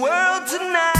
world tonight.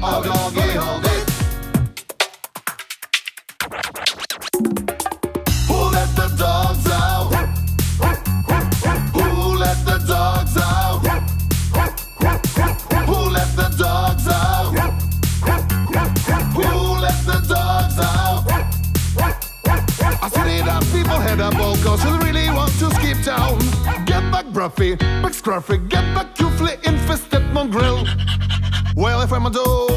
Who let the dogs out? Who let the dogs out? Who let the dogs out? Who let the dogs out? I see that people head up all cause really want to skip town. Get back Gruffy, back Scruffy, get back you flea infested mongrel. Well, if I'm a dog,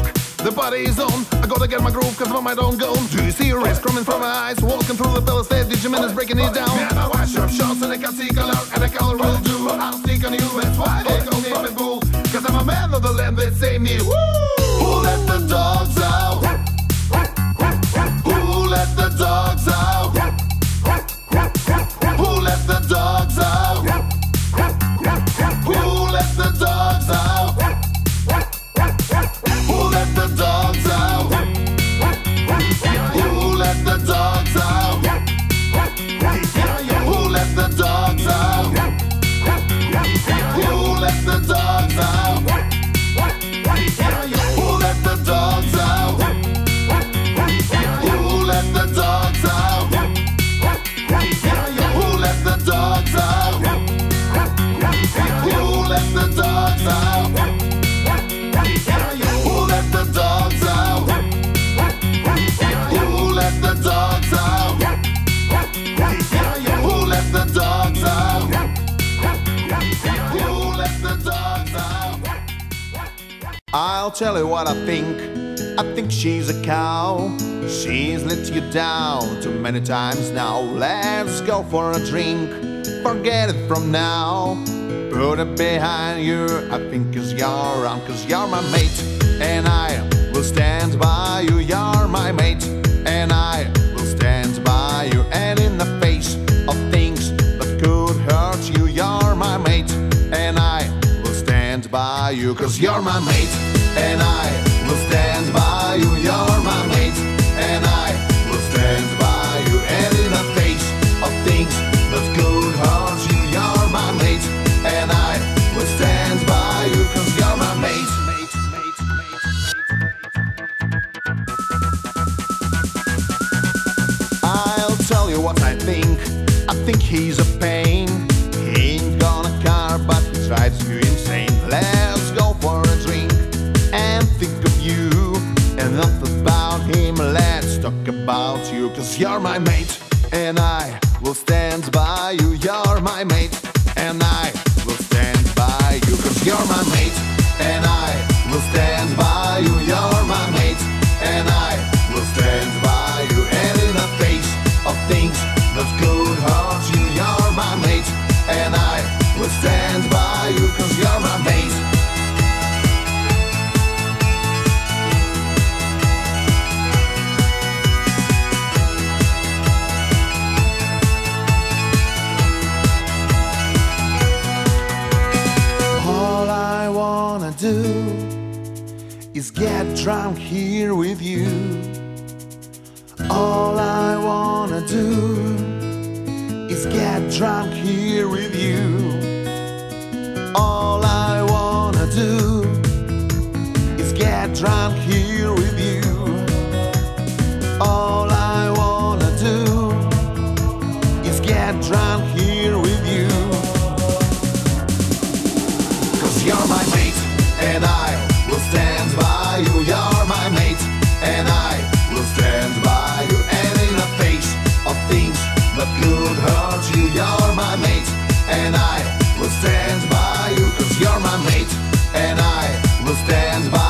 the party is on. I gotta get my groove cause mama don't go. Do you see a race coming from my eyes? Walking through the palisade, did you minutes breaking it down? Yeah, I wash up shots and I can see color and the color will do. I'll tell you what I think. I think she's a cow. She's let you down too many times now. Let's go for a drink. Forget it from now. Put it behind you. I think cause you're cause you're my mate. And I will stand by you. You're my mate. And I you, cause you're my mate. And I will stand by you, you're my mate. Cause you're my mate, and I will stand by you. You're my mate, do is get drunk here with you. All I wanna do is get drunk here with you. All I wanna do is get drunk here. will stand by you, cause you're my mate, and I will stand by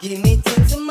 Give me to my